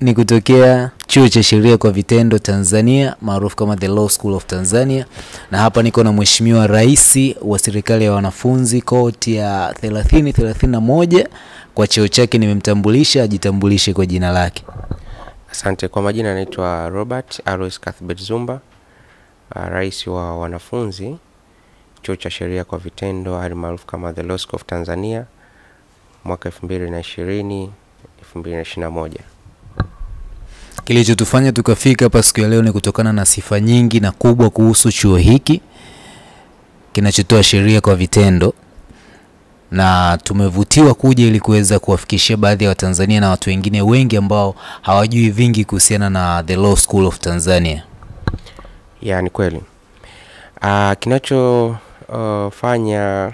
ni kutokea chuo cha sheria kwa vitendo Tanzania maarufu kama The Law School of Tanzania, na hapa niko na Mheshimiwa Rais wa serikali ya wanafunzi koti ya 30 31. Kwa cheo chake nimemtambulisha, ajitambulishe kwa jina lake. Asante. Kwa majina anaitwa Robert Alois Cuthbert Zumba, uh, rais wa wanafunzi chuo cha sheria kwa vitendo almaarufu kama The Law School of Tanzania mwaka 2020 2021. Kilichotufanya tukafika hapa siku ya leo ni kutokana na sifa nyingi na kubwa kuhusu chuo hiki kinachotoa sheria kwa vitendo, na tumevutiwa kuja ili kuweza kuwafikishia baadhi ya Watanzania na watu wengine wengi ambao hawajui vingi kuhusiana na The Law School of Tanzania. Ya, ni kweli. Uh, kinachofanya uh,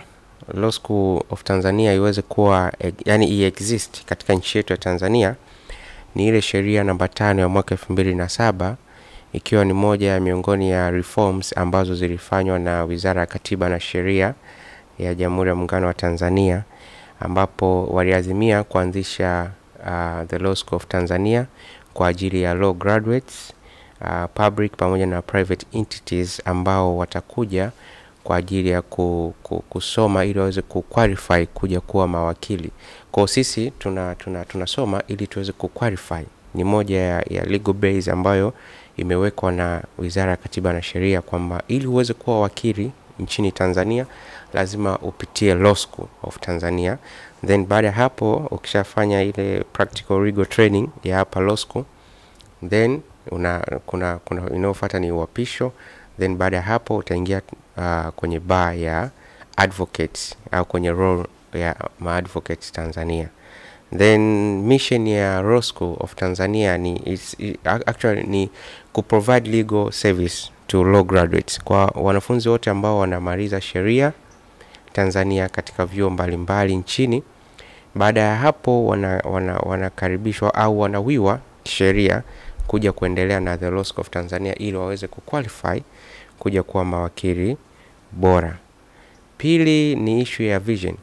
Law School of Tanzania iweze kuwa yani yani exist katika nchi yetu ya Tanzania ni ile sheria namba tano ya mwaka elfu mbili na saba ikiwa ni moja ya miongoni ya reforms ambazo zilifanywa na Wizara ya Katiba na Sheria ya Jamhuri ya Muungano wa Tanzania ambapo waliazimia kuanzisha uh, the Law School of Tanzania kwa ajili ya law graduates uh, public pamoja na private entities ambao watakuja kwa ajili ya ku, ku, kusoma ili waweze kuqualify kuja kuwa mawakili. Kwa sisi tuna, tuna, tunasoma ili tuweze kuqualify. Ni moja ya, ya legal base ambayo imewekwa na Wizara ya Katiba na Sheria kwamba ili uweze kuwa wakili nchini Tanzania lazima upitie Law School of Tanzania, then baada ya hapo ukishafanya ile practical legal training ya hapa Law School, then una, kuna, kuna inayofuata ni uapisho, then baada ya hapo utaingia uh, kwenye bar ya advocates au kwenye role ya maadvocates Tanzania. Then mission ya School of Tanzania ni it's, it, actually ni kuprovide legal service to law graduates kwa wanafunzi wote ambao wanamaliza sheria Tanzania katika vyuo mbalimbali nchini. Baada ya hapo wanakaribishwa wana, wana au wanawiwa sheria kuja kuendelea na the Law School of Tanzania ili waweze kuqualify kuja kuwa mawakili bora. Pili ni ishu ya vision.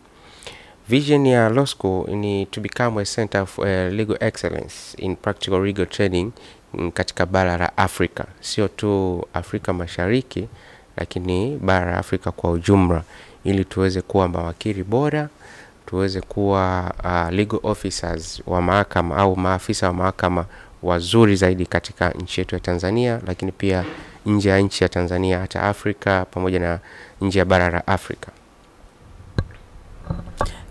Vision ya Law School ni to become a center of uh, legal excellence in practical legal training katika bara la Afrika, sio tu Afrika Mashariki, lakini bara la Afrika kwa ujumla, ili tuweze kuwa mawakili bora, tuweze kuwa uh, legal officers wa mahakama au maafisa wa mahakama wazuri zaidi katika nchi yetu ya Tanzania, lakini pia nje ya nchi ya Tanzania, hata Afrika pamoja na nje ya bara la Afrika.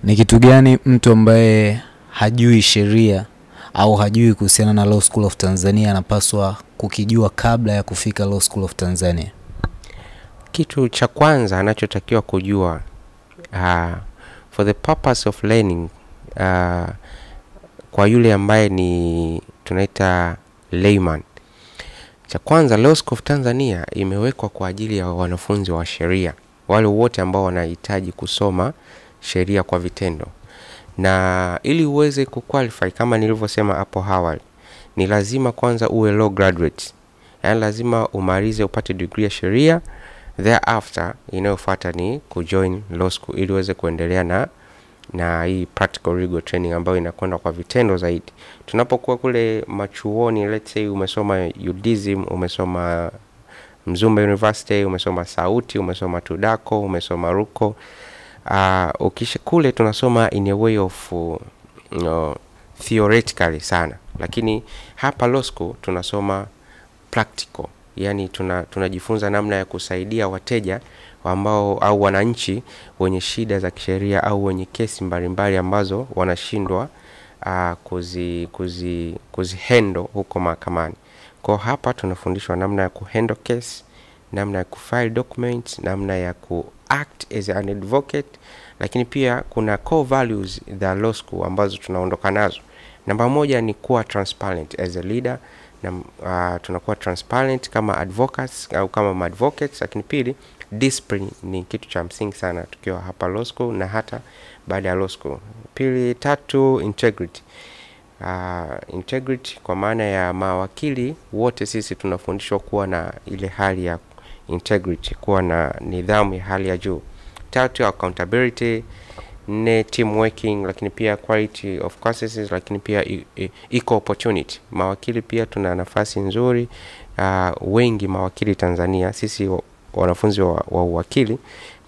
Ni kitu gani mtu ambaye hajui sheria au hajui kuhusiana na Law School of Tanzania anapaswa kukijua kabla ya kufika Law School of Tanzania? Kitu cha kwanza anachotakiwa kujua uh, for the purpose of learning uh, kwa yule ambaye ni tunaita layman, cha kwanza Law School of Tanzania imewekwa kwa ajili ya wanafunzi wa sheria, wale wote ambao wanahitaji kusoma sheria kwa vitendo, na ili uweze kuqualify kama nilivyosema hapo awali, ni lazima kwanza uwe law graduate, yaani lazima umalize upate degree ya sheria, thereafter inayofuata ni kujoin law school ili uweze kuendelea na na hii practical legal training ambayo inakwenda kwa vitendo zaidi. Tunapokuwa kule machuoni, let's say umesoma UDSM, umesoma Mzumbe University, umesoma Sauti, umesoma Tudako, umesoma Ruko, uh, ukisha kule tunasoma in a way of you know, theoretically sana, lakini hapa law school tunasoma practical, yani tuna tunajifunza namna ya kusaidia wateja ambao au wananchi wenye shida za kisheria au wenye kesi mbalimbali ambazo wanashindwa uh, kuzi kuzi kuzihendo huko mahakamani. Kwa hapa tunafundishwa namna ya kuhandle case, namna ya kufile documents, namna ya ku act as an advocate, lakini pia kuna core values za law school ambazo tunaondoka nazo. Namba moja ni kuwa transparent as a leader na uh, tunakuwa transparent kama advocates au kama advocates, lakini pili discipline ni kitu cha msingi sana tukiwa hapa law school na hata baada ya law school. Pili, tatu integrity. Uh, integrity kwa maana ya mawakili wote sisi tunafundishwa kuwa na ile hali ya integrity, kuwa na nidhamu ya hali ya juu. Tatu, accountability nne team working lakini pia quality of courses lakini pia equal opportunity. Mawakili pia tuna nafasi nzuri uh, wengi mawakili tanzania sisi wanafunzi wa, wa uwakili.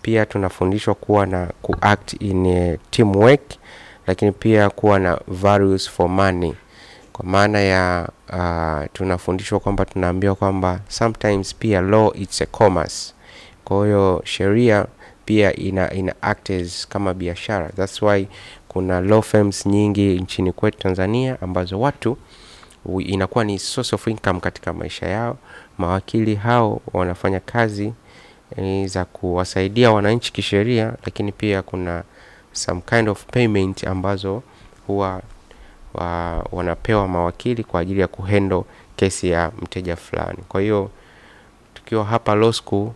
Pia tunafundishwa kuwa na kuact in a teamwork lakini pia kuwa na values for money. Kwa maana ya uh, tunafundishwa kwamba tunaambiwa kwamba sometimes pia law it's a commerce. Kwa hiyo sheria pia ina, ina act as kama biashara. Thats why kuna law firms nyingi nchini kwetu tanzania ambazo watu inakuwa ni source of income katika maisha yao. Mawakili hao wanafanya kazi eh, za kuwasaidia wananchi kisheria lakini pia kuna some kind of payment ambazo huwa wa, wanapewa mawakili kwa ajili ya kuhendo kesi ya mteja fulani. Kwa hiyo tukiwa hapa law school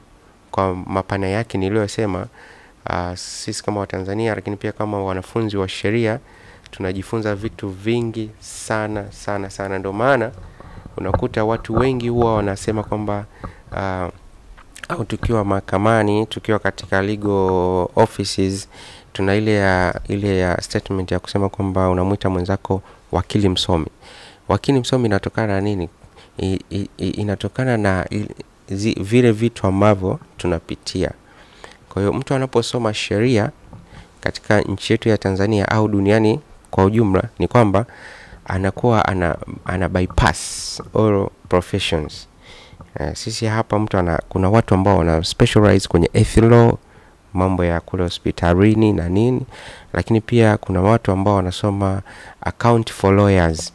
kwa mapana yake niliyosema uh, sisi kama watanzania lakini pia kama wanafunzi wa sheria tunajifunza vitu vingi sana sana sana. Ndio maana unakuta watu wengi huwa wanasema kwamba uh, au tukiwa mahakamani tukiwa katika legal offices tuna ile ya ile ya statement ya kusema kwamba unamwita mwenzako wakili msomi. Wakili msomi inatokana na nini? I, i, inatokana na zi, vile vitu ambavyo tunapitia. Kwa hiyo mtu anaposoma sheria katika nchi yetu ya tanzania au duniani kwa ujumla ni kwamba anakuwa ana, ana bypass all professions. Uh, sisi hapa mtu ana, kuna watu ambao wana specialize kwenye ethical law mambo ya kule hospitalini na nini lakini pia kuna watu ambao wanasoma account for lawyers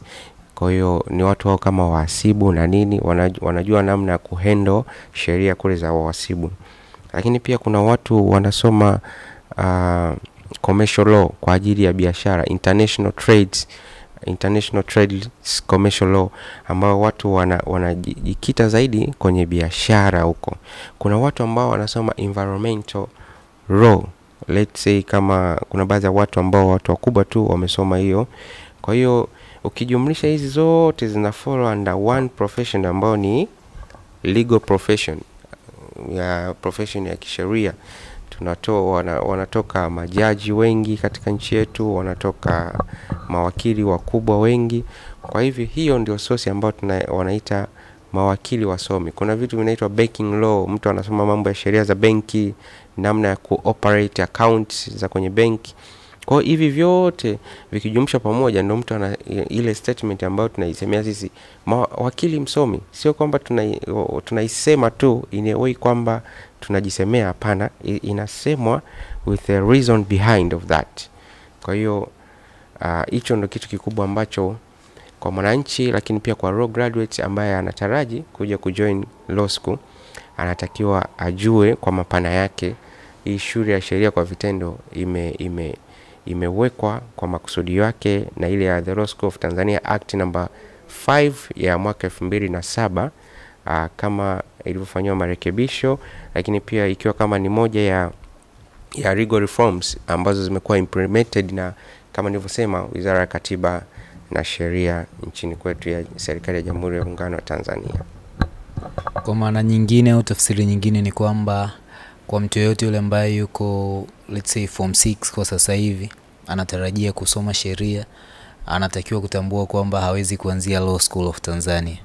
kwa hiyo ni watu wao kama wahasibu na nini wanajua, wanajua namna ya kuhendo sheria kule za wahasibu. Lakini pia kuna watu wanasoma uh, commercial law kwa ajili ya biashara international trades international trade commercial law ambao watu wanajikita wana- zaidi kwenye biashara huko. Kuna watu ambao wanasoma environmental law let's say kama kuna baadhi ya watu ambao watu wakubwa tu wamesoma hiyo. Kwa hiyo ukijumlisha hizi zote zina follow under one profession ambao ni legal profession ya profession ya kisheria. Tunatoa wana, wanatoka majaji wengi katika nchi yetu wanatoka mawakili wakubwa wengi. Kwa hivyo hiyo ndio sosi ambayo tuna, wanaita mawakili wasomi. Kuna vitu vinaitwa banking law. Mtu anasoma mambo ya sheria za benki namna ya kuoperate account za kwenye benki kwa hivi vyote vikijumlisha pamoja ndio mtu ana ile statement ambayo tunaisemea sisi. Wakili msomi sio kwamba tunai- tunaisema tu in a way kwamba tunajisemea hapana. Inasemwa with a reason behind of that. Kwa hiyo hicho uh, ndo kitu kikubwa ambacho kwa mwananchi lakini pia kwa law graduate ambaye anataraji kuja kujoin law school anatakiwa ajue kwa mapana yake hii shule ya sheria kwa vitendo ime, ime, imewekwa kwa makusudi yake na ile ya the Law of Tanzania Act number 5 ya mwaka elfu mbili na saba uh, kama ilivyofanyiwa marekebisho lakini pia ikiwa kama ni moja ya ya legal reforms ambazo zimekuwa implemented na kama nilivyosema wizara ya katiba na sheria nchini kwetu ya serikali ya jamhuri ya muungano wa tanzania. Kwa maana nyingine au tafsiri nyingine ni kwamba kwa mtu yoyote yule ambaye yuko let's say form 6 kwa sasa hivi anatarajia kusoma sheria anatakiwa kutambua kwamba hawezi kuanzia Law School of Tanzania.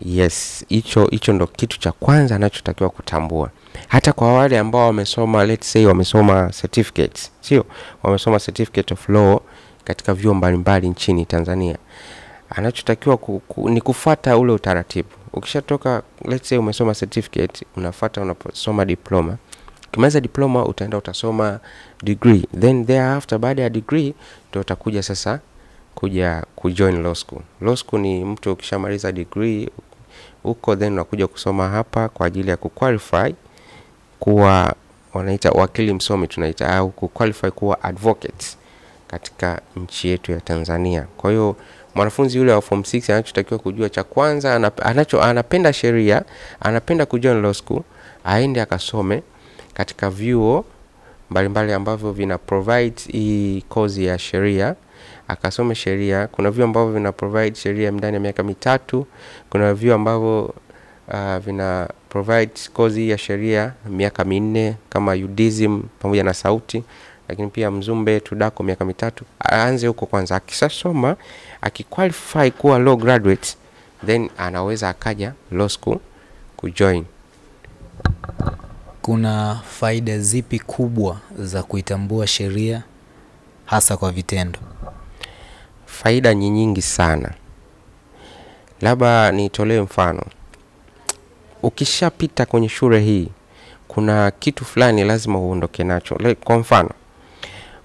yes hicho hicho ndo kitu cha kwanza anachotakiwa kutambua. Hata kwa wale ambao wamesoma let's say wamesoma certificates sio? Wamesoma certificate of law katika vyuo mbalimbali nchini tanzania. Anachotakiwa ku, ku, ni kufuata ule utaratibu ukishatoka let's say umesoma certificate unafuata unaposoma diploma. Ukimaliza diploma utaenda utasoma degree. Then thereafter baada ya degree ndo utakuja sasa kuja kujoin law school. Law school ni mtu ukishamaliza degree huko then unakuja kusoma hapa kwa ajili ya kuqualify kuwa wanaita wakili msomi tunaita au kuqualify kuwa advocate katika nchi yetu ya Tanzania. Kwa hiyo mwanafunzi yule wa form 6 anachotakiwa kujua cha kwanza anap, anacho anapenda sheria, anapenda kujoin law school, aende akasome katika vyuo mbalimbali ambavyo vina provide hii kozi ya sheria akasome sheria. Kuna vyuo ambavyo vina provide sheria ndani ya miaka mitatu, kuna vyuo ambavyo uh, vina provide kozi ya sheria miaka minne kama UDISM pamoja na sauti lakini pia Mzumbe Tudako miaka mitatu, aanze huko kwanza. Akishasoma akiqualify kuwa law graduate, then anaweza akaja law school kujoin. Kuna faida zipi kubwa za kuitambua sheria hasa kwa vitendo? Faida ni nyingi sana, labda nitolee mfano. Ukishapita kwenye shule hii, kuna kitu fulani lazima uondoke nacho. Kwa mfano,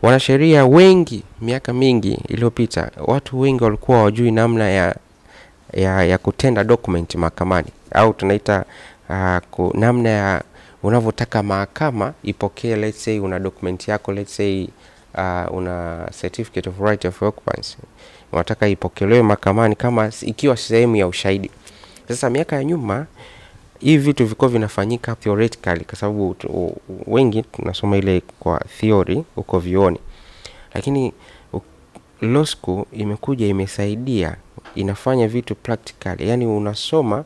wanasheria wengi miaka mingi iliyopita, watu wengi walikuwa wajui namna ya, ya, ya kutenda document mahakamani au tunaita uh, ku, namna ya unavyotaka mahakama ipokee. Let's say una document yako, let's say uh, una certificate of right of occupancy, unataka ipokelewe mahakamani kama ikiwa sehemu ya ushahidi. Sasa miaka ya nyuma hivi vitu vikuwa vinafanyika theoretically kwa sababu wengi tunasoma ile kwa theory huko vioni, lakini losku imekuja imesaidia, inafanya vitu practical yani unasoma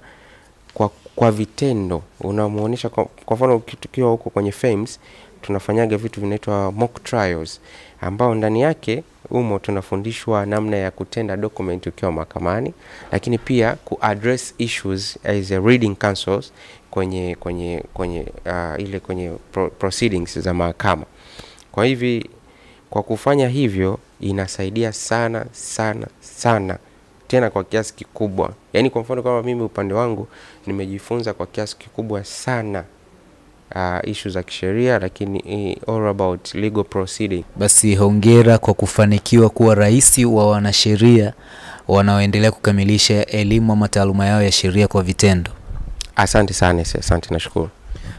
kwa, kwa vitendo. Unamuonesha kwa, kwa mfano uki- tukiwa huko kwenye FAMES tunafanyaga vitu vinaitwa mock trials ambao ndani yake umo tunafundishwa namna ya kutenda document ukiwa mahakamani, lakini pia ku address issues as a reading counsels kwenye kwenye kwenye uh, ile kwenye pro proceedings za mahakama. Kwa hivi kwa kufanya hivyo inasaidia sana sana sana tena kwa kiasi kikubwa. Yaani kwa mfano kama mimi upande wangu nimejifunza kwa kiasi kikubwa sana uh, ishu za kisheria, lakini uh, all about legal proceeding. Basi hongera kwa kufanikiwa kuwa rais wa wanasheria wanaoendelea kukamilisha elimu ama taaluma yao ya sheria kwa vitendo. Asante sana, asante, nashukuru.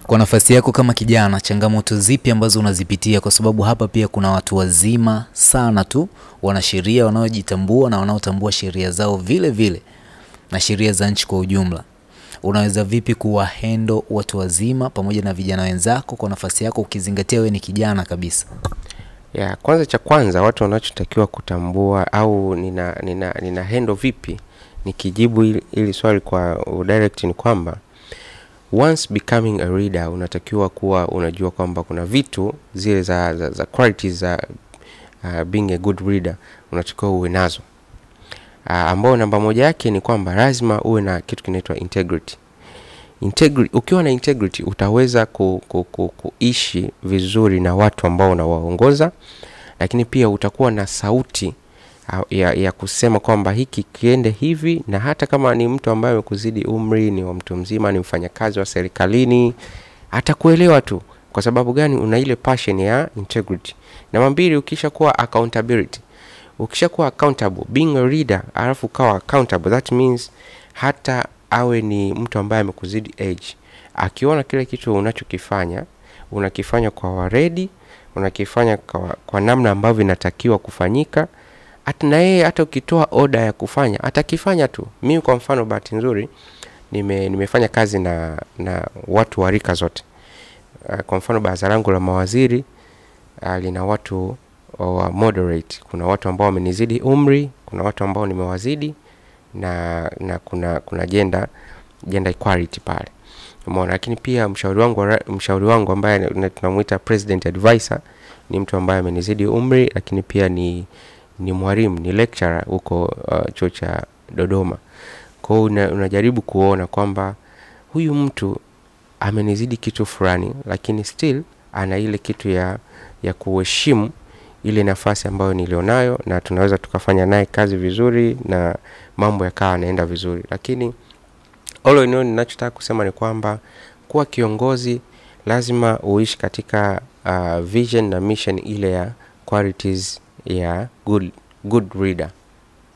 Kwa nafasi yako kama kijana, changamoto zipi ambazo unazipitia? Kwa sababu hapa pia kuna watu wazima sana tu wanasheria wanaojitambua na wanaotambua sheria zao vile vile na sheria za nchi kwa ujumla. Unaweza vipi kuwa hendo watu wazima pamoja na vijana wenzako kwa nafasi yako, ukizingatia wewe ni kijana kabisa? Ya, kwanza cha kwanza watu wanachotakiwa kutambua au nina, nina, nina hendo vipi nikijibu hili swali kwa direct ni kwamba once becoming a reader unatakiwa kuwa unajua kwamba kuna vitu zile za, za, za qualities za uh, being a good reader unatakiwa uwe nazo uh, ambao namba moja yake ni kwamba lazima uwe na kitu kinaitwa integrity. Integrity ukiwa na integrity utaweza ku, ku, ku, kuishi vizuri na watu ambao unawaongoza lakini pia utakuwa na sauti ah, ya, ya kusema kwamba hiki kiende hivi na hata kama ni mtu ambaye amekuzidi umri ni wa mtu mzima ni mfanyakazi wa serikalini atakuelewa tu. Kwa sababu gani? Una ile passion ya integrity. Namba mbili ukisha kuwa accountability ukishakuwa accountable being a reader alafu ukawa accountable that means hata awe ni mtu ambaye amekuzidi age. Akiona kile kitu unachokifanya unakifanya kwa waredi unakifanya kwa, kwa namna ambavyo inatakiwa kufanyika hata na yeye hata ukitoa oda ya kufanya atakifanya tu. Mimi kwa mfano bahati nzuri nime, nimefanya kazi na na watu wa rika zote. Uh, kwa mfano baraza langu la mawaziri uh, lina watu wa moderate. Kuna watu ambao wamenizidi umri kuna watu ambao nimewazidi na na kuna kuna gender gender equality pale. Umeona? Lakini pia mshauri wangu wa mshauri wangu ambaye tunamuita president advisor ni mtu ambaye amenizidi umri lakini pia ni ni mwalimu ni lecturer huko uh, chuo cha Dodoma. Kwa una, unajaribu kuona kwamba huyu mtu amenizidi kitu fulani lakini still ana ile kitu ya ya kuheshimu ile nafasi ambayo nilionayo na tunaweza tukafanya naye kazi vizuri na mambo yakawa yanaenda vizuri. Lakini all in all ninachotaka kusema ni kwamba kuwa kiongozi lazima uishi katika uh, vision na mission ile ya qualities ya good, good reader.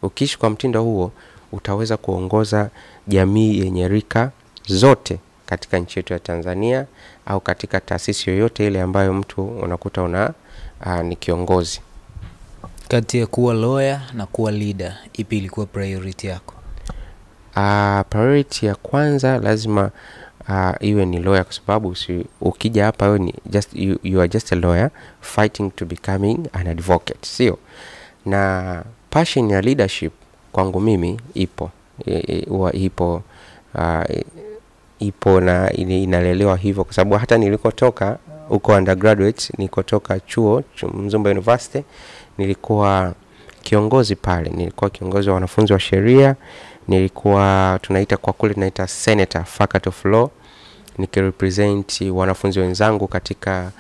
Ukiishi kwa mtindo huo utaweza kuongoza jamii yenye rika zote katika nchi yetu ya tanzania au katika taasisi yoyote ile ambayo mtu unakuta una uh, ni kiongozi Kati ya kuwa lawyer na kuwa leader, ipi ilikuwa priority yako? uh, priority ya kwanza lazima uh, iwe ni lawyer kwa sababu si, ukija hapa wewe ni just you, you are just a lawyer fighting to becoming an advocate sio na passion ya leadership kwangu mimi ipo huwa e, huwa ipo uh, ipo na inalelewa hivyo kwa sababu hata nilikotoka huko undergraduate nikotoka chuo mzumba University, nilikuwa kiongozi pale, nilikuwa kiongozi wa wanafunzi wa sheria, nilikuwa tunaita kwa kule tunaita senator faculty of law, nikirepresent wanafunzi wenzangu katika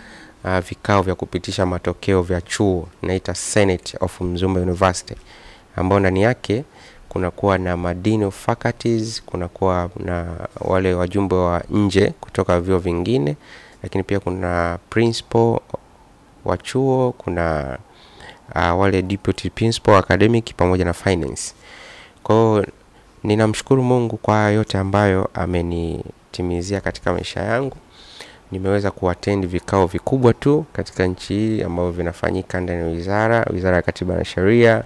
uh, vikao vya kupitisha matokeo vya chuo. Naita Senate of Mzumbe University, ambao ndani yake kunakuwa na madini of faculties, kunakuwa na wale wajumbe wa nje kutoka vyuo vingine, lakini pia kuna principal wa chuo, kuna uh, wale deputy principal academic pamoja na finance. Kwa hiyo ninamshukuru Mungu kwa yote ambayo amenitimizia katika maisha yangu. Nimeweza kuattend vikao vikubwa tu katika nchi hii ambavyo vinafanyika ndani ya wizara, wizara ya katiba na sheria,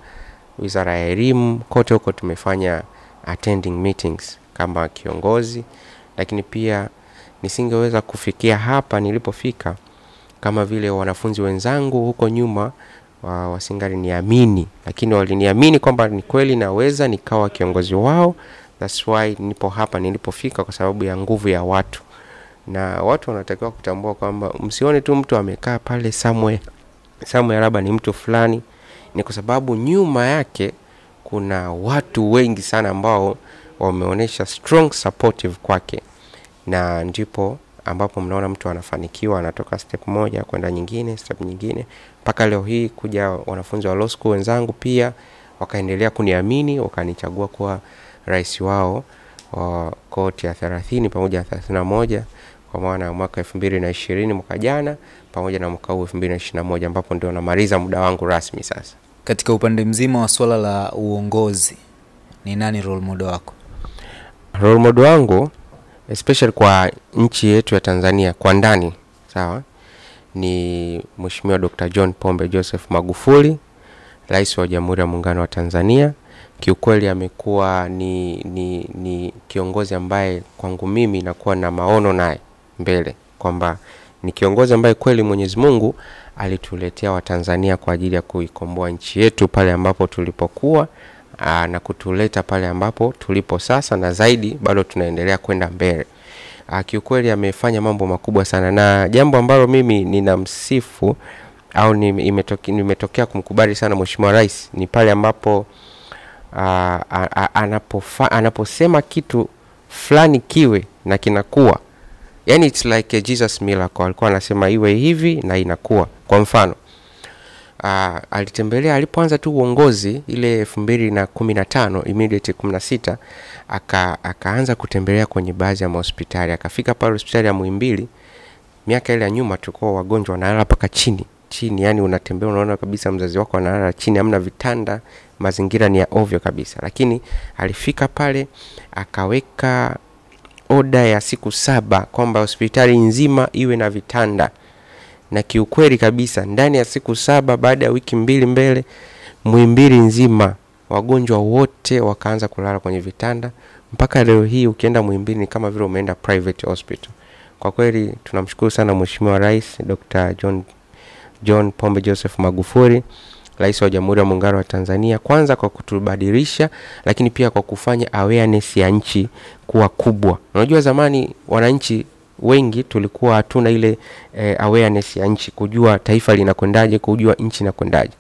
wizara ya elimu, kote huko tumefanya attending meetings kama kiongozi, lakini pia nisingeweza kufikia hapa nilipofika kama vile wanafunzi wenzangu huko nyuma wa wasingaliniamini lakini waliniamini kwamba ni kweli naweza nikawa kiongozi wao. That's why nipo hapa nilipofika, kwa sababu ya nguvu ya watu, na watu wanatakiwa kutambua kwamba msione tu mtu amekaa pale somewhere, labda ni mtu fulani, ni kwa sababu nyuma yake kuna watu wengi sana ambao wameonyesha strong supportive kwake, na ndipo ambapo mnaona mtu anafanikiwa, anatoka step moja kwenda nyingine, step nyingine, mpaka leo hii kuja wanafunzi wa law school wenzangu pia wakaendelea kuniamini, wakanichagua kuwa rais wao wa koti ya thelathini pamoja na thelathini na moja kwa maana ya mwaka elfu mbili na ishirini mwaka jana pamoja na mwaka huu elfu mbili na ishirini na moja ambapo ndio namaliza muda wangu rasmi sasa. Katika upande mzima wa swala la uongozi, ni nani role model wako? role model wangu especially kwa nchi yetu ya Tanzania kwa ndani sawa, ni Mheshimiwa Dr. John Pombe Joseph Magufuli, Rais wa Jamhuri ya Muungano wa Tanzania. Kiukweli amekuwa ni, ni, ni kiongozi ambaye kwangu mimi nakuwa na maono naye mbele kwamba ni kiongozi ambaye kweli Mwenyezi Mungu alituletea Watanzania kwa ajili ya kuikomboa nchi yetu pale ambapo tulipokuwa aa, na kutuleta pale ambapo tulipo sasa, na zaidi bado tunaendelea kwenda mbele. Aa, kiukweli amefanya mambo makubwa sana, na jambo ambalo mimi ninamsifu au nime- imetoke- nimetokea kumkubali sana Mheshimiwa Rais ni pale ambapo aa, a- a- anapofa, anaposema kitu fulani kiwe na kinakuwa yani it's like a Jesus miracle. Alikuwa anasema iwe hivi na inakuwa. Kwa mfano uh, alitembelea alipoanza tu uongozi ile elfu mbili na kumi na tano immediate kumi na sita aka, akaanza kutembelea kwenye baadhi ya mahospitali. Akafika pale hospitali ya Muhimbili, miaka ile ya nyuma tulikuwa wagonjwa wanalala mpaka chini chini, yani unatembea unaona kabisa mzazi wako analala chini, hamna vitanda, mazingira ni ya ovyo kabisa. Lakini alifika pale akaweka oda ya siku saba kwamba hospitali nzima iwe na vitanda, na kiukweli kabisa ndani ya siku saba, baada ya wiki mbili mbele, mwimbili nzima wagonjwa wote wakaanza kulala kwenye vitanda. Mpaka leo hii ukienda mwimbili ni kama vile umeenda private hospital. Kwa kweli tunamshukuru sana Mheshimiwa Rais Dr. John, John Pombe Joseph magufuri Rais wa Jamhuri ya Muungano wa Tanzania, kwanza kwa kutubadilisha, lakini pia kwa kufanya awareness ya nchi kuwa kubwa. Unajua zamani wananchi wengi tulikuwa hatuna ile eh, awareness ya nchi, kujua taifa linakwendaje, kujua nchi inakwendaje.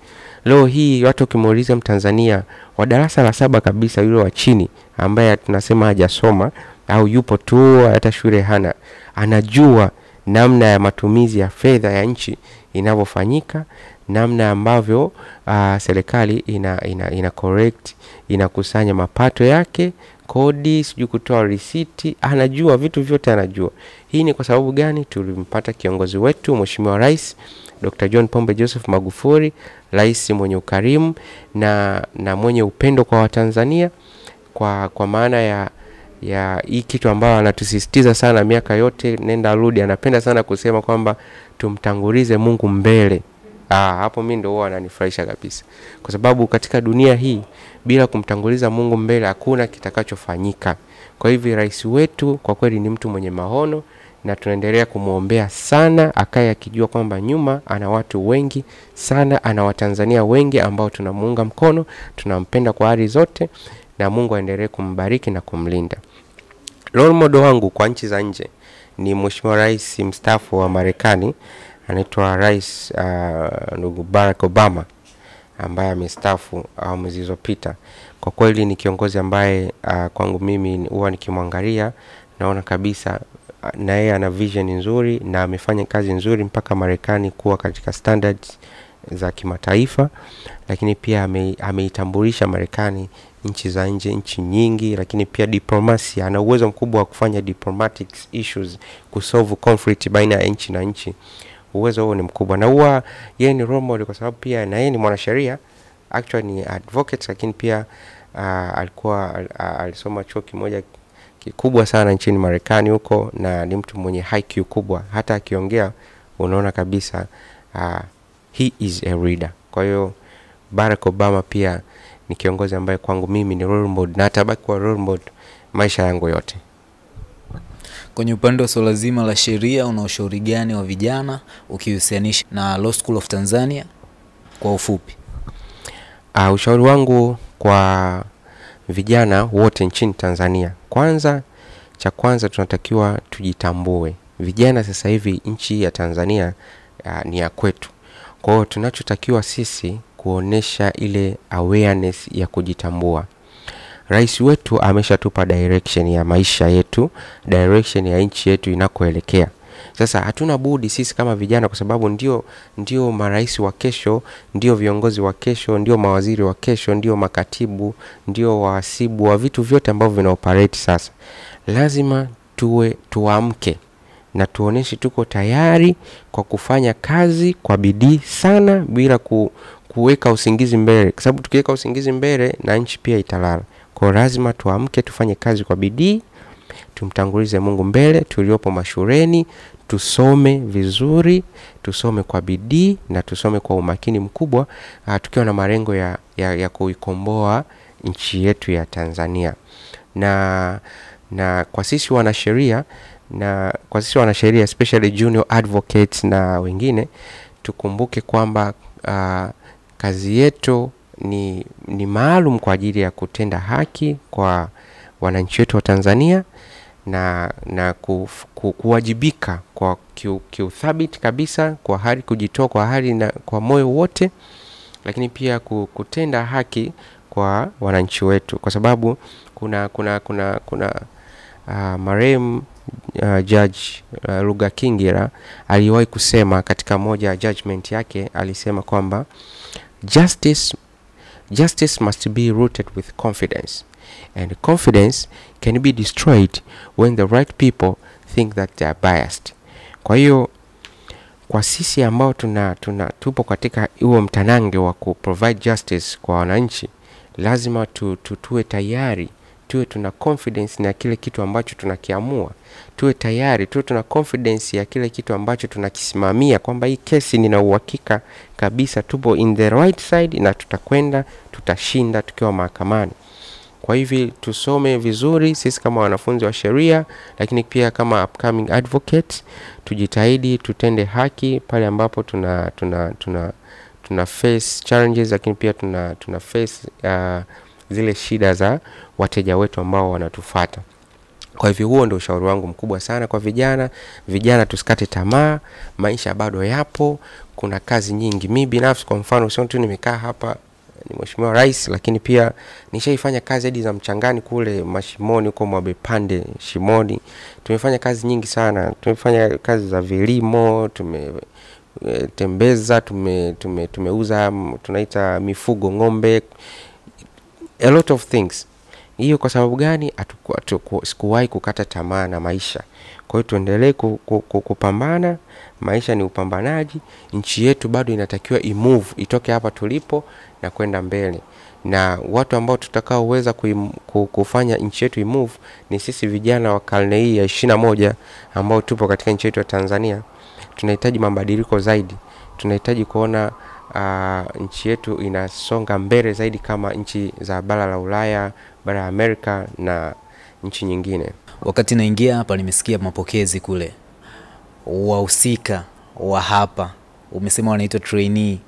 Leo hii watu ukimuuliza Mtanzania wa darasa la saba kabisa, yule wa chini ambaye tunasema hajasoma au yupo tu hata shule hana, anajua namna ya matumizi ya fedha ya nchi inavyofanyika, namna ambavyo uh, serikali ina, ina, ina correct inakusanya mapato yake, kodi, sijui kutoa risiti, anajua vitu vyote anajua. Hii ni kwa sababu gani? Tulimpata kiongozi wetu Mheshimiwa Rais Dr. John Pombe Joseph Magufuli, rais mwenye ukarimu na, na mwenye upendo kwa Watanzania kwa, kwa maana ya ya hii kitu ambayo anatusisitiza sana miaka yote nenda rudi, anapenda sana kusema kwamba tumtangulize Mungu mbele. Ah, hapo mimi ndio huwa ananifurahisha kabisa, kwa sababu katika dunia hii bila kumtanguliza Mungu mbele hakuna kitakachofanyika. Kwa hivyo rais wetu kwa kweli ni mtu mwenye maono na tunaendelea kumwombea sana, akaye akijua kwamba nyuma ana watu wengi sana, ana Watanzania wengi ambao tunamuunga mkono, tunampenda kwa hali zote, na Mungu aendelee kumbariki na kumlinda. Role model wangu kwa nchi za nje ni mheshimiwa rais mstaafu wa Marekani anaitwa rais uh, ndugu Barack Obama ambaye amestafu awamu zilizopita. Kwa kweli ni kiongozi ambaye uh, kwangu mimi huwa nikimwangalia naona kabisa uh, na yeye ana vision nzuri na amefanya kazi nzuri mpaka Marekani kuwa katika standards za kimataifa, lakini pia ame, ameitambulisha Marekani nchi za nje, nchi nyingi, lakini pia diplomasia, ana uwezo mkubwa wa kufanya diplomatic issues, kusolve conflict baina ya nchi na nchi. Uwezo huo ni mkubwa, na huwa yeye ni role model kwa sababu pia na yeye ni mwanasheria actually ni advocate, lakini pia uh, alikuwa uh, alisoma chuo kimoja kikubwa sana nchini Marekani huko, na ni mtu mwenye IQ kubwa, hata akiongea unaona kabisa uh, he is a reader. Kwa hiyo Barack Obama pia ni kiongozi ambaye kwangu mimi ni role model na atabaki kuwa role model maisha yangu yote. Kwenye upande wa swala zima la sheria, una ushauri gani wa vijana ukihusianisha na Law School of Tanzania kwa ufupi? Uh, ushauri wangu kwa vijana wote nchini Tanzania, kwanza, cha kwanza tunatakiwa tujitambue. Vijana sasa hivi nchi ya Tanzania uh, ni ya kwetu. Kwa hiyo tunachotakiwa sisi kuonesha ile awareness ya kujitambua. Rais wetu ameshatupa direction ya maisha yetu, direction ya nchi yetu inakoelekea. Sasa hatuna budi sisi kama vijana, kwa sababu ndio ndio marais wa kesho, ndio viongozi wa kesho, ndio mawaziri wa kesho, ndio makatibu, ndio wahasibu wa vitu vyote ambavyo vinaoperate sasa. Lazima tuwe tuamke na tuoneshe tuko tayari kwa kufanya kazi kwa bidii sana bila ku, kuweka usingizi mbele, kwa sababu tukiweka usingizi mbele na nchi pia italala. Kwa lazima tuamke, tufanye kazi kwa bidii, tumtangulize Mungu mbele, tuliopo mashureni tusome vizuri, tusome kwa bidii na tusome kwa umakini mkubwa, uh, tukiwa na malengo ya, ya, ya kuikomboa nchi yetu ya Tanzania. Na na kwa sisi wanasheria na kwa sisi wanasheria especially junior advocates na wengine tukumbuke kwamba uh, kazi yetu ni, ni maalum kwa ajili ya kutenda haki kwa wananchi wetu wa Tanzania na na kuf, ku, kuwajibika kwa kiuthabiti kabisa kwa hali kujitoa kwa hali na kwa moyo wote, lakini pia kutenda haki kwa wananchi wetu, kwa sababu kuna kuna kuna kuna uh, marehemu uh, judge uh, Luga Kingira aliwahi kusema katika moja ya judgment yake, alisema kwamba justice justice must be rooted with confidence and confidence can be destroyed when the right people think that they are biased. Kwa hiyo kwa sisi ambao tuna, tuna tupo katika huo mtanange wa kuprovide justice kwa wananchi, lazima tu, tu, tuwe tayari tuwe tuna confidence na kile kitu ambacho tunakiamua, tuwe tayari, tuwe tuna confidence ya kile kitu ambacho tunakisimamia, kwamba hii kesi nina uhakika kabisa tupo in the right side na tutakwenda tutashinda tukiwa mahakamani. Kwa hivi tusome vizuri sisi kama wanafunzi wa sheria, lakini pia kama upcoming advocates, tujitahidi tutende haki pale ambapo tuna tuna tuna tuna face challenges, lakini pia tuna tuna face uh, zile shida za wateja wetu ambao wanatufata. Kwa hivyo huo ndio ushauri wangu mkubwa sana kwa vijana. Vijana tusikate tamaa, maisha bado yapo, kuna kazi nyingi. Mi binafsi kwa mfano, sio tu nimekaa hapa ni mheshimiwa rais, lakini pia nishaifanya kazi hadi za mchangani kule mashimoni huko Mwabepande Shimoni. Tumefanya kazi nyingi sana, tumefanya kazi za vilimo, tumetembeza, tume, tume, tumeuza tunaita mifugo ng'ombe, a lot of things. Hiyo kwa sababu gani? Sikuwahi kukata tamaa na maisha. Kwa hiyo tuendelee kupambana, maisha ni upambanaji. Nchi yetu bado inatakiwa imove, itoke hapa tulipo na kwenda mbele, na watu ambao tutakaoweza kufanya nchi yetu imove ni sisi vijana wa karne hii ya ishirini na moja ambao tupo katika nchi yetu ya Tanzania. Tunahitaji mabadiliko zaidi, tunahitaji kuona uh, nchi yetu inasonga mbele zaidi kama nchi za bara la Ulaya, bara ya Amerika na nchi nyingine. Wakati naingia hapa nimesikia mapokezi kule, wahusika wa hapa umesema wanaitwa trainee,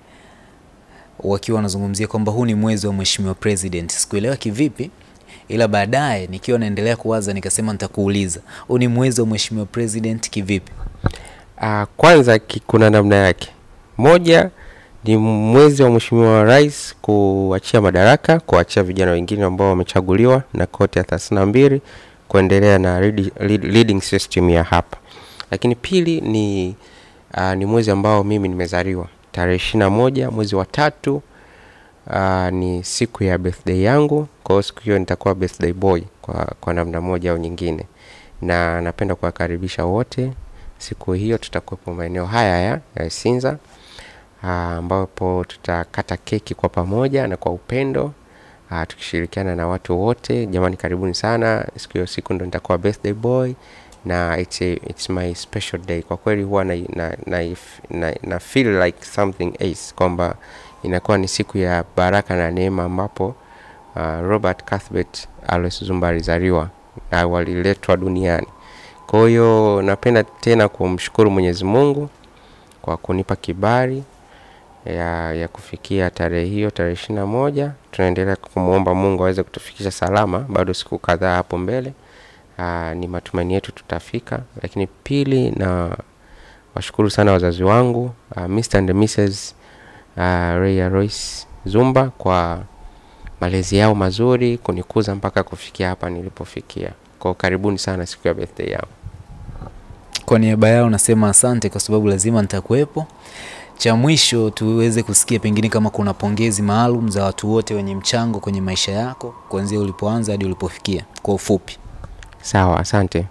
wakiwa wanazungumzia kwamba huu ni mwezi wa mheshimiwa president. Sikuelewa kivipi, ila baadaye nikiwa naendelea kuwaza nikasema nitakuuliza huu ni mwezi wa mheshimiwa president kivipi Uh, kwanza kuna namna yake. Moja ni mwezi wa mheshimiwa rais kuachia madaraka, kuachia vijana wengine ambao wamechaguliwa na koti ya thelathini na mbili kuendelea na lead, lead, leading system ya hapa. Lakini pili ni uh, ni mwezi ambao mimi nimezaliwa tarehe ishirini moja mwezi wa tatu uh, ni siku ya birthday yangu. Kwa hiyo siku hiyo nitakuwa birthday boy kwa, kwa namna moja au nyingine, na napenda kuwakaribisha wote siku hiyo tutakuwepo maeneo haya ya, ya Sinza ah, ambapo tutakata keki kwa pamoja na kwa upendo aa, tukishirikiana na watu wote. Jamani, karibuni sana. Siku hiyo siku ndo nitakuwa birthday boy na it's, a, it's my special day. Kwa kweli huwa na, na, na, na, na feel like something else kwamba inakuwa ni siku ya baraka na neema ambapo uh, Robert Cuthbert Alois Zumba alizaliwa na waliletwa duniani. Kwa hiyo napenda tena kumshukuru Mwenyezi Mungu kwa kunipa kibali ya, ya kufikia tarehe hiyo, tarehe ishirini na moja. Tunaendelea kumwomba Mungu aweze kutufikisha salama, bado siku kadhaa hapo mbele. Aa, ni matumaini yetu tutafika. Lakini pili, na washukuru sana wazazi wangu uh, Mr. and Mrs. Ray Royce Zumba kwa malezi yao mazuri kunikuza mpaka kufikia hapa nilipofikia. Kwa karibuni sana siku ya birthday yao. kwa niaba yao nasema asante kwa sababu lazima nitakuwepo cha mwisho tuweze kusikia pengine kama kuna pongezi maalum za watu wote wenye mchango kwenye maisha yako kuanzia ulipoanza hadi ulipofikia kwa ufupi Sawa, asante.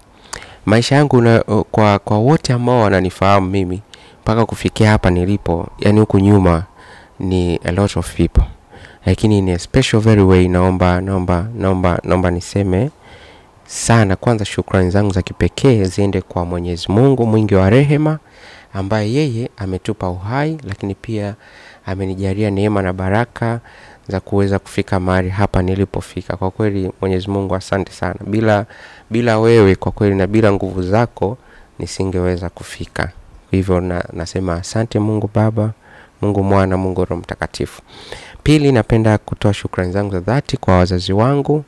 Maisha yangu na, kwa, kwa wote ambao wananifahamu mimi mpaka kufikia hapa nilipo, yani huku nyuma ni a lot of people, lakini in a special very way naomba naomba naomba naomba niseme sana kwanza, shukrani zangu za kipekee ziende kwa Mwenyezi Mungu mwingi wa rehema, ambaye yeye ametupa uhai, lakini pia amenijalia neema na baraka za kuweza kufika mahali hapa nilipofika. Kwa kweli Mwenyezi Mungu asante sana. Bila bila wewe kwa kweli na bila nguvu zako nisingeweza kufika. Hivyo na, nasema asante Mungu Baba, Mungu Mwana, Mungu Roho Mtakatifu. Pili, napenda kutoa shukrani zangu za dhati kwa wazazi wangu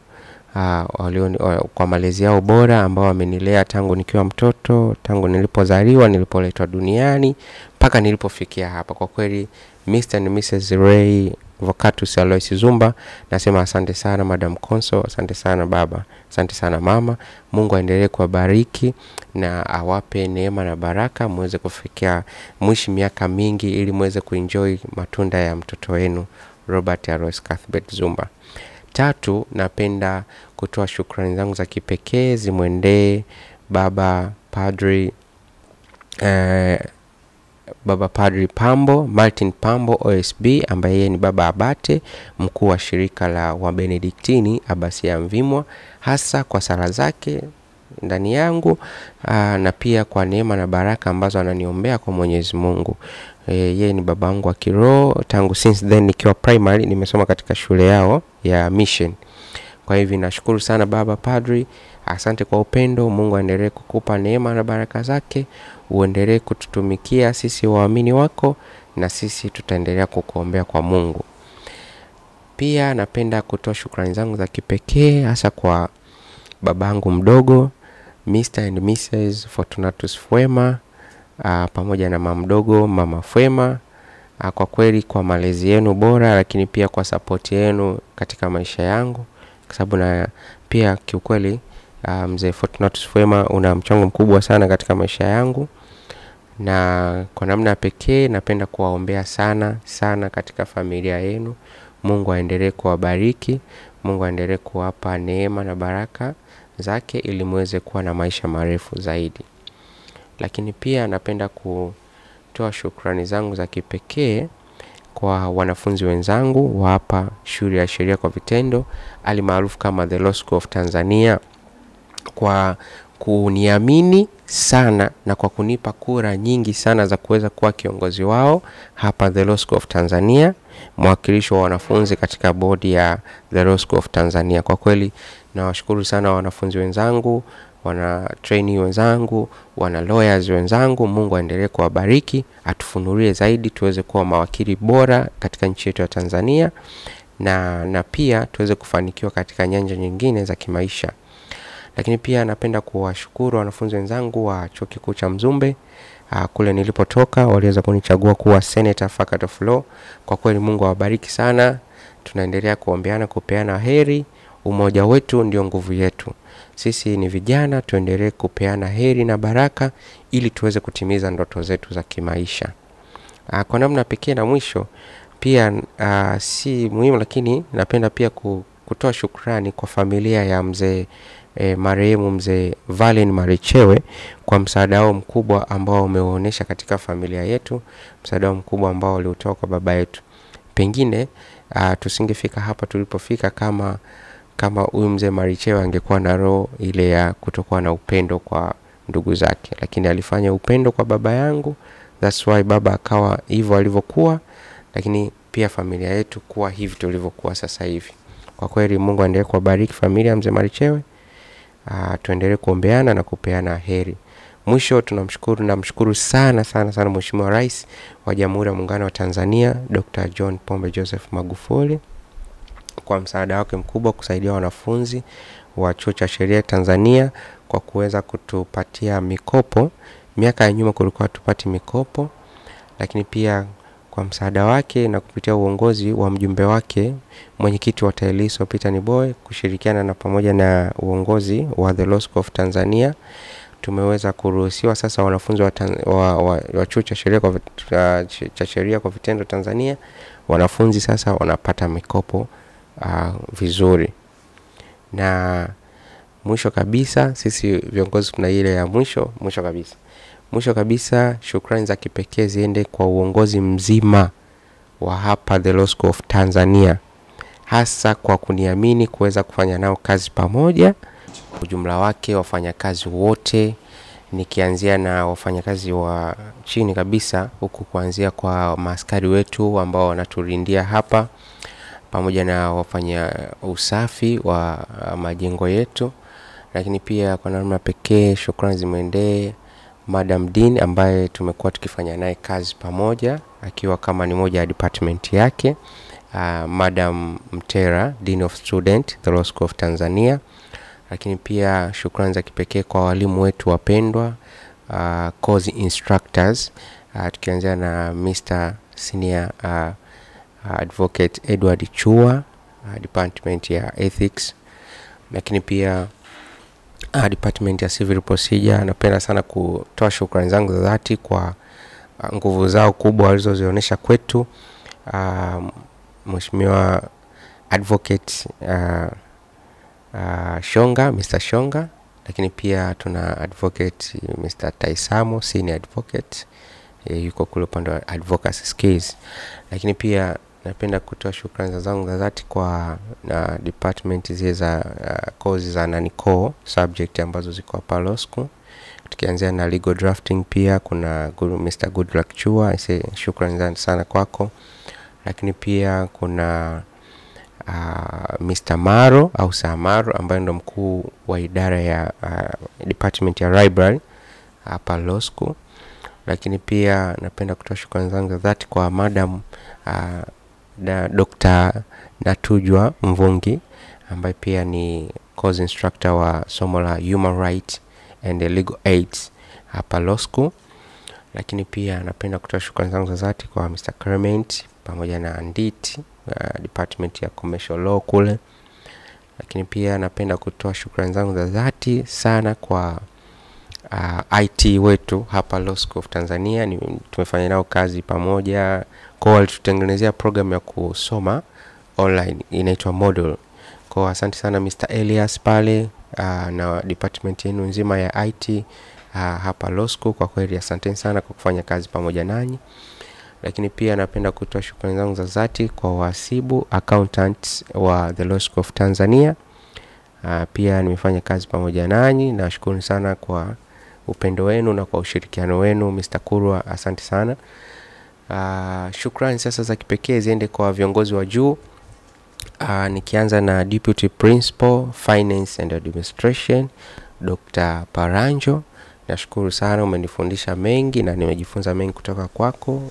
uh, kwa malezi yao bora ambao wamenilea tangu nikiwa mtoto, tangu nilipozaliwa, nilipoletwa duniani mpaka nilipofikia hapa. Kwa kweli Mr. and Mrs. Ray Vocatus Alois Zumba, nasema asante sana Madam Conso, asante sana baba, asante sana mama. Mungu aendelee kuwabariki na awape neema na baraka, muweze kufikia mwishi miaka mingi, ili muweze kuenjoy matunda ya mtoto wenu Robert Alois Cuthbert Zumba. Tatu, napenda kutoa shukrani zangu za kipekee zimwendee baba padri eh, baba padri Pambo Martin Pambo OSB ambaye yeye ni baba abate mkuu wa shirika la Wabenediktini Abasia Mvimwa, hasa kwa sara zake ndani yangu aa, na pia kwa neema na baraka ambazo ananiombea kwa Mwenyezi Mungu. E, yeye ni baba yangu wa kiroho tangu since then nikiwa primary nimesoma katika shule yao ya mission. Kwa hivyo nashukuru sana baba padri, asante kwa upendo. Mungu aendelee kukupa neema na baraka zake, uendelee kututumikia sisi waamini wako, na sisi tutaendelea kukuombea kwa Mungu. Pia napenda kutoa shukrani zangu za kipekee hasa kwa babangu mdogo Mr. and Mrs. Fortunatus Fwema uh, pamoja na mama mdogo mama Fwema uh, kwa kweli kwa malezi yenu bora, lakini pia kwa sapoti yenu katika maisha yangu, kwa sababu na pia kiukweli uh, mzee Fortunatus Fwema una mchango mkubwa sana katika maisha yangu, na kwa namna pekee napenda kuwaombea sana sana katika familia yenu. Mungu aendelee kuwabariki, Mungu aendelee kuwapa neema na baraka zake ili muweze kuwa na maisha marefu zaidi. Lakini pia napenda kutoa shukrani zangu za kipekee kwa wanafunzi wenzangu wa hapa shule ya sheria kwa vitendo alimaarufu kama The Law School of Tanzania kwa kuniamini sana na kwa kunipa kura nyingi sana za kuweza kuwa kiongozi wao hapa The Law School of Tanzania, mwakilishi wa wanafunzi katika bodi ya The Law School of Tanzania. Kwa kweli nawashukuru sana wanafunzi wenzangu, wana trainee wenzangu, wana lawyers wenzangu. Mungu aendelee kuwabariki, atufunulie zaidi tuweze kuwa mawakili bora katika nchi yetu ya Tanzania na, na pia tuweze kufanikiwa katika nyanja nyingine za kimaisha. Lakini pia napenda kuwashukuru wanafunzi wenzangu wa Chuo Kikuu cha Mzumbe uh, kule nilipotoka waliweza kunichagua kuwa senator faculty of law. Kwa kweli Mungu awabariki sana. Tunaendelea kuombeana, kupeana heri. Umoja wetu ndio nguvu yetu. Sisi ni vijana, tuendelee kupeana heri na baraka ili tuweze kutimiza ndoto zetu za kimaisha. Uh, kwa namna pekee na mwisho pia uh, si muhimu lakini napenda pia kutoa shukrani kwa familia ya mzee e, marehemu mzee Valen Marichewe kwa msaada wao mkubwa ambao umeonyesha katika familia yetu, msaada wao mkubwa ambao waliutoa kwa baba yetu. Pengine uh, tusingefika hapa tulipofika kama kama huyu mzee Marichewe angekuwa na roho ile ya kutokuwa na upendo kwa ndugu zake, lakini alifanya upendo kwa baba yangu, that's why baba akawa hivyo alivyokuwa, lakini pia familia yetu kuwa hivi tulivyokuwa sasa hivi. Kwa kweli Mungu aendelee kuwabariki familia ya mzee Marichewe. Uh, tuendelee kuombeana na kupeana heri. Mwisho tunamshukuru namshukuru sana sana sana Mheshimiwa Rais wa Jamhuri ya Muungano wa Tanzania Dr. John Pombe Joseph Magufuli kwa msaada wake mkubwa kusaidia wanafunzi wa Chuo cha Sheria Tanzania kwa kuweza kutupatia mikopo. Miaka ya nyuma kulikuwa tupati mikopo, lakini pia kwa msaada wake na kupitia uongozi wa mjumbe wake mwenyekiti wa TAHLISO Peter Niboye kushirikiana na pamoja na uongozi wa The Law School of Tanzania tumeweza kuruhusiwa sasa wanafunzi wa, wa, wa, wa chuo cha sheria kwa, cha sheria kwa vitendo Tanzania, wanafunzi sasa wanapata mikopo uh, vizuri. Na mwisho kabisa, sisi viongozi tuna ile ya mwisho mwisho kabisa mwisho kabisa, shukrani za kipekee ziende kwa uongozi mzima wa hapa The Law School of Tanzania, hasa kwa kuniamini kuweza kufanya nao kazi pamoja. Ujumla wake wafanyakazi wote, nikianzia na wafanyakazi wa chini kabisa huku, kuanzia kwa maaskari wetu ambao wanaturindia hapa, pamoja na wafanya usafi wa majengo yetu, lakini pia kwa namna pekee shukrani zimwendee Madam Dean ambaye tumekuwa tukifanya naye kazi pamoja akiwa kama ni moja ya department yake. Uh, Madam Mtera, Dean of Student, The Law School of Tanzania. Lakini pia shukrani za kipekee kwa walimu wetu wapendwa, uh, course instructors uh, tukianzia na Mr. Senior uh, Advocate Edward Chua uh, department ya ethics, lakini pia uh, department ya civil procedure. Napenda sana kutoa shukrani zangu za dhati kwa uh, nguvu zao kubwa walizozionyesha kwetu. Uh, Mheshimiwa advocate uh, uh, Shonga, Mr. Shonga, lakini pia tuna advocate Mr. Taisamo, senior advocate e, yuko kule upande wa advocacy skills, lakini pia napenda kutoa shukrani zangu za dhati kwa na department zile za uh, za core subject ambazo ziko hapa law school, tukianzia na legal drafting. Pia kuna Mr. Goodluck Chua, shukrani sana kwako, lakini pia kuna uh, Mr. Maro au Samaro ambaye ndo mkuu wa idara ya uh, department ya library hapa law school, lakini pia napenda kutoa shukrani zangu za dhati kwa madam uh, na Dr. Natujwa Mvungi ambaye pia ni course instructor wa somo la human right and legal aids hapa law school, lakini pia napenda kutoa shukrani zangu za zati kwa Mr. Clement pamoja na Andit uh, department ya commercial law kule, lakini pia napenda kutoa shukrani zangu za zati sana kwa uh, IT wetu hapa Law School of Tanzania. Ni, tumefanya nao kazi pamoja kwao, walitutengenezea program ya kusoma online inaitwa Moodle. Kwa asante sana Mr. Elias pale uh, na department yenu nzima ya IT uh, hapa Law School. Kwa kweli asanteni sana kwa kufanya kazi pamoja nanyi, lakini pia napenda kutoa shukrani zangu za dhati kwa wahasibu accountants wa The Law of Tanzania. Uh, pia nimefanya kazi pamoja nanyi, nashukuru sana kwa upendo wenu na kwa ushirikiano wenu. Mr. Kurwa, asante sana. Uh, shukrani sasa za kipekee ziende kwa viongozi wa juu uh, nikianza na Deputy Principal Finance and Administration Dr. Paranjo. Nashukuru sana, umenifundisha mengi na nimejifunza mengi kutoka kwako.